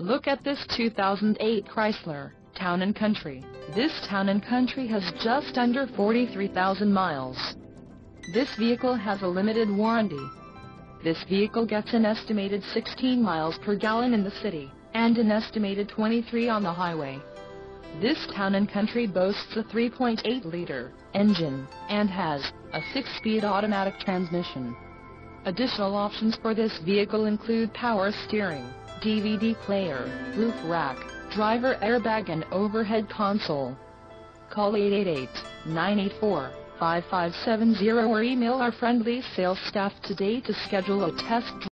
Look at this 2008 Chrysler Town & Country. This Town & Country has just under 43,000 miles. This vehicle has a limited warranty. This vehicle gets an estimated 16 miles per gallon in the city, and an estimated 23 on the highway. This Town & Country boasts a 3.8-liter engine, and has a 6-speed automatic transmission. Additional options for this vehicle include power steering, DVD player, roof rack, driver airbag and overhead console. Call 888-984-5570 or email our friendly sales staff today to schedule a test